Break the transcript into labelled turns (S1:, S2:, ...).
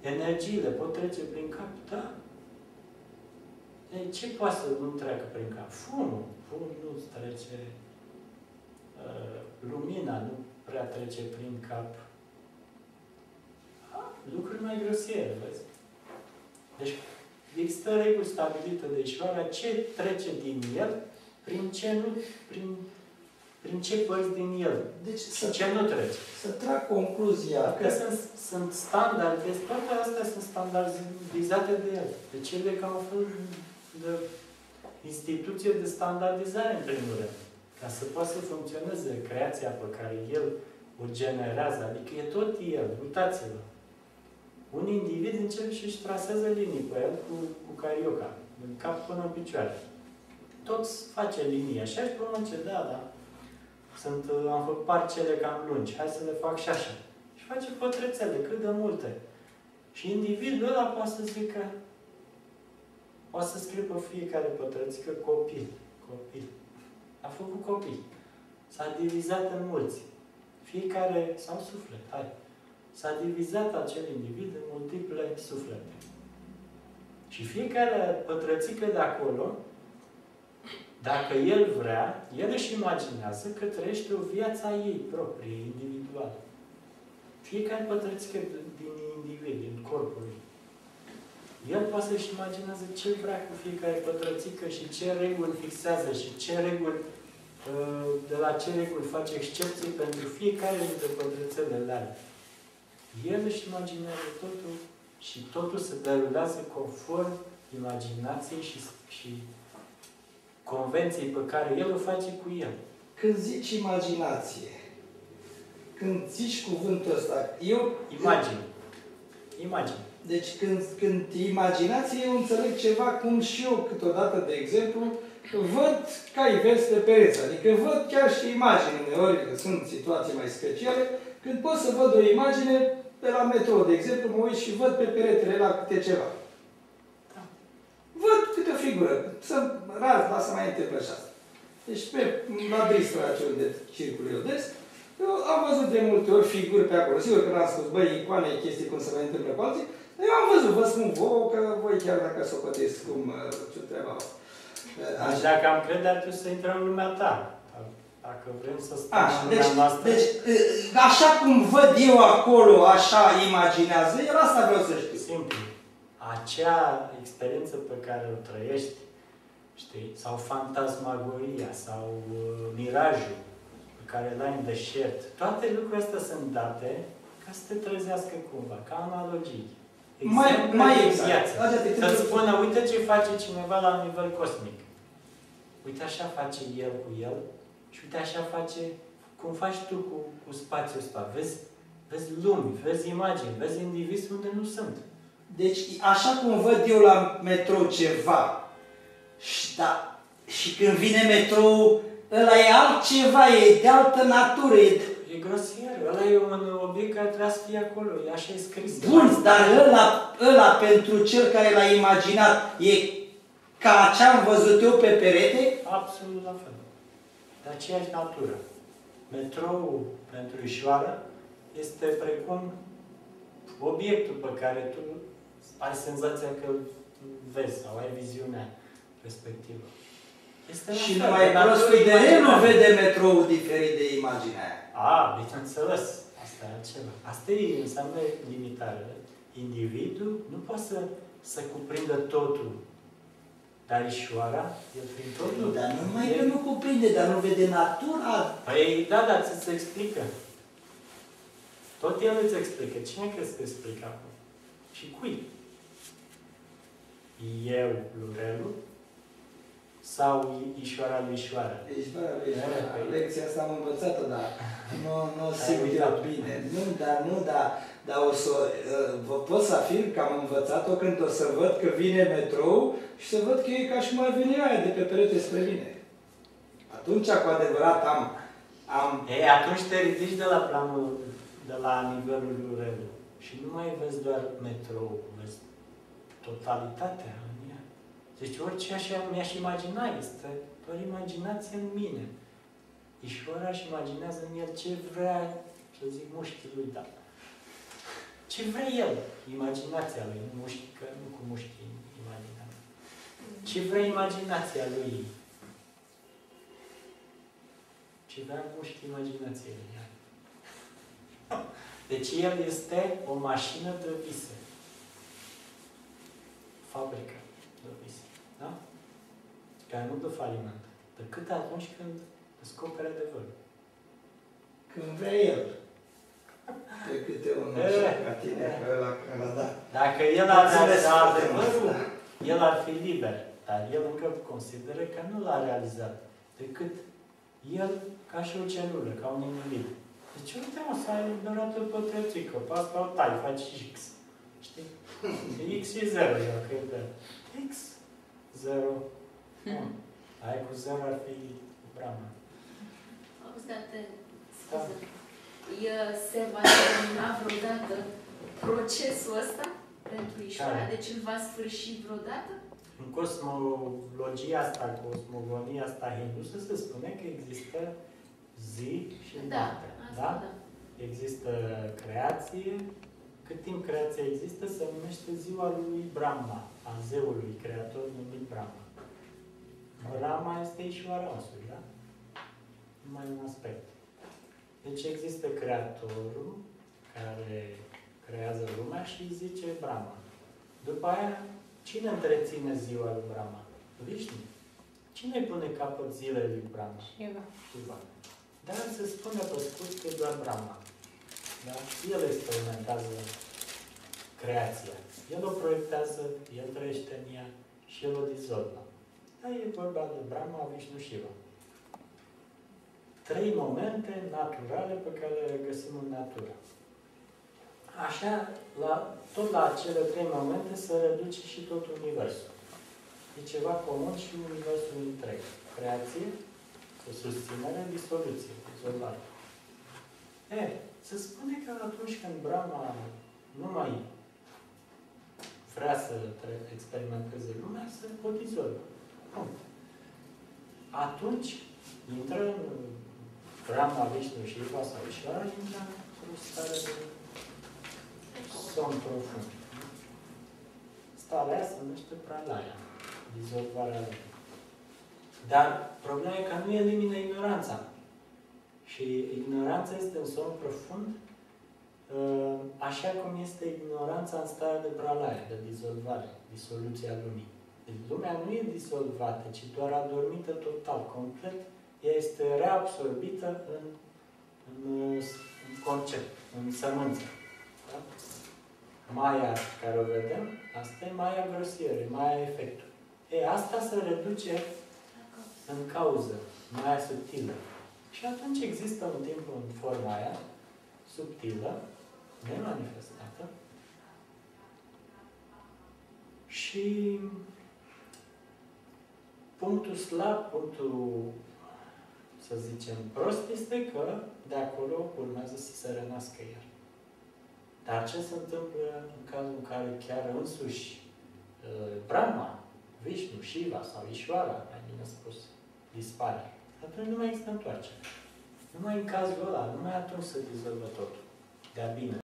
S1: Energiile pot trece prin cap? Da. Ei, ce poate să nu treacă prin cap? Fumul. Fumul nu trece. Uh, lumina nu prea trece prin cap. Lucruri mai grosiere, vezi? Deci, există reguli stabilite de Ișoara ce trece din el, prin ce nu, prin, prin ce părți din el. Deci, și să, ce nu trece.
S2: Să trag concluzia
S1: că... sunt, sunt standarde, toate astea sunt standardizate de el. De cele ca un fel de instituție de standardizare, în primul rând. Ca să poată să funcționeze creația pe care el o generează. Adică e tot el. Uitați-vă. Un individ începe și își trasează linii pe el cu, cu carioca, în cap până în picioare. Tot face linii așa și până ce, da, da, sunt, am făcut parcele cam lungi, hai să le fac și așa. Și face pătrățele, cât de multe. Și individul ăla poate să zică, poate să scrie pe fiecare pătrățică copil, copil. A făcut copii. S-a divizat în mulți. Fiecare, sau suflet, hai. S-a divizat acel individ în multiple suflete. Și fiecare pătrățică de acolo, dacă el vrea, el își imaginează că trăiește o viață a ei proprie, individuală. Fiecare pătrățică din individ, din corpul lui. El poate să-și imaginează ce vrea cu fiecare pătrățică și ce reguli fixează și ce reguli, uh, de la ce reguli face excepții pentru fiecare dintre pătrățele alea. El își imaginează totul și totul se derulează conform imaginației și, și convenției pe care el o face cu el.
S2: Când zici imaginație, când zici cuvântul ăsta, eu...
S1: Imagine. Imagine.
S2: Deci când, când imaginație, eu înțeleg ceva cum și eu câteodată, de exemplu, văd cai verzi pe pereți. Adică văd chiar și imagini uneori, că sunt situații mai speciale, când pot să văd o imagine pe la metro, de exemplu, mă uit și văd pe peretele la câte ceva. Da. Văd câte o figură. Să raz, lasă mai întâmplă și asta. Deci pe, la Bristol, acel de circul eu des, eu am văzut de multe ori figuri pe acolo. Sigur că n-am spus, băi, icoane, chestii cum se mai întâmplă cu alții, eu am văzut, vă spun vouă, că voi chiar dacă să o pătesc cum uh, ce treaba asta.
S1: Deci dacă am crede, ar trebui să intrăm în lumea ta. Dacă vrem să stăm
S2: așa, în deci, noastră... Deci, așa cum văd eu acolo, așa imaginează, el asta vreau să știu.
S1: Simplu. Acea experiență pe care o trăiești, știi, sau fantasmagoria, sau uh, mirajul pe care îl ai în deșert, toate lucrurile astea sunt date ca să te trezească cumva, ca analogii.
S2: Mai, mai exact.
S1: Să spună, uite ce face cineva la nivel cosmic. Uite așa face el cu el, și uite, așa face, cum faci tu cu, cu spațiul ăsta. Vezi, vezi lumi, vezi imagini, vezi indivizi unde nu sunt.
S2: Deci, așa cum văd eu la metrou ceva, și, da, și când vine metrou, ăla e altceva, e de altă natură, e de...
S1: E grosier, ăla e un obiect care trebuie să fie acolo, e așa e scris.
S2: Bun, dar ăla, ăla pentru cel care l-a imaginat e ca ce am văzut eu pe perete?
S1: Absolut la fel de aceeași natură. Metrou pentru Ișoară este precum obiectul pe care tu ai senzația că îl vezi sau ai viziunea respectivă.
S2: Este și numai prostul de el nu vede metrou diferit de imaginea aia.
S1: A, bineînțeles. Asta e altceva. Asta e, înseamnă limitare. Individul nu poate să, să cuprindă totul dar Ișoara, el prin totul...
S2: Dar nu mai că nu cuprinde, dar nu vede natura.
S1: Păi da, dar ți se explică. Tot el îți explică. Cine crezi că explică acum? Și cui? Eu, Lurelu? Sau Ișoara lui Ișoara?
S2: Ișoara lui Ișoara. Păi- Lecția asta am învățat-o, dar nu, nu simt eu bine. Nu, dar nu, dar dar o să, uh, vă pot să afirm că am învățat-o când o să văd că vine metrou și să văd că e ca și mai vine aia de pe perete spre mine. Atunci, cu adevărat, am... am...
S1: Ei, atunci te ridici de la planul, de la nivelul relu. Și nu mai vezi doar metrou, vezi totalitatea în ea. Deci orice așa mi-aș imagina este doar imaginație în mine. Ișoara și imaginează în el ce vrea, să zic, mușchii lui, da Ce vrea el? Imaginația lui, nu mușchi, că nu cu mușchi imagina. Ce vrea imaginația lui? Ce vrea mușchi imaginației lui? Deci el este o mașină de vise. Fabrică de vise. Da? Care nu dă faliment. Decât atunci când descoperi adevărul.
S2: Când vrea el. De câte unul
S1: E,
S2: ca tine,
S1: e.
S2: că ăla, ăla, da.
S1: Dacă el ar
S2: Mulțumesc
S1: realiza
S2: foarte mult,
S1: adevărul,
S2: da.
S1: el ar fi liber. Dar el încă consideră că nu l-a realizat. Decât el ca și o celulă, ca un individ. Deci uite mă, să ai eliberat o pătrățică, pe asta o tai, faci X. Știi? X e 0, el crede. X, 0, 1. Ai cu 0 ar fi Brahma.
S3: Auzi, dar te, scuze, E, se va termina vreodată procesul ăsta pentru Ișoara?
S1: Care?
S3: Deci îl va sfârși vreodată?
S1: În cosmologia asta, cosmogonia asta hindusă, se spune că există zi și
S3: Da,
S1: noapte.
S3: asta da.
S1: Există creație. Cât timp creația există, se numește ziua lui Brahma, a zeului creator numit Brahma. Brahma este Ishvara însuși, da? Numai un aspect. Deci există creatorul care creează lumea și îi zice Brahma. După aia, cine întreține ziua lui Brahma? Vishnu. Cine îi pune capăt zilei lui Brahma?
S4: Shiva.
S1: Shiva. Dar se spune pe scurt că e doar Brahma. Da? El experimentează creația. El o proiectează, el trăiește în ea și el o dizolvă. Dar e vorba de Brahma, Vishnu, Shiva. Trei momente naturale pe care le regăsim în natură. Așa, la, tot la acele trei momente se reduce și tot Universul. E ceva comun și Universul întreg. Creație, cu susținere, disoluție, dizolvare. E, se spune că atunci când Brahma nu mai vrea să tre- experimenteze lumea, se o dizolvă. Punct. Atunci intră în Brahma, Vishnu și Iva sau Ishvara, intră într-o stare de somn profund. Starea aia se numește pralaya, dizolvarea lui. Dar problema e că nu elimină ignoranța. Și ignoranța este în somn profund, uh, așa cum este ignoranța în starea de pralaya, de dizolvare, disoluția lumii. Deci lumea nu e dizolvată, ci doar adormită total, complet. Ea este reabsorbită în, în, în concept, în sămânță. Da? Maia care o vedem, asta e maia grosieră, maia efectul. E, asta se reduce în cauză, maia subtilă. Și atunci există un timp în forma aia, subtilă, nemanifestată, și punctul slab, punctul, să zicem, prost, este că de acolo urmează să se renască iar. Dar ce se întâmplă în cazul în care chiar însuși uh, Brahma, Vishnu, Shiva sau Ishvara, mai bine spus, dispare? Atunci nu mai există întoarcere. Numai în cazul ăla, numai atunci se dizolvă totul. De-a bine.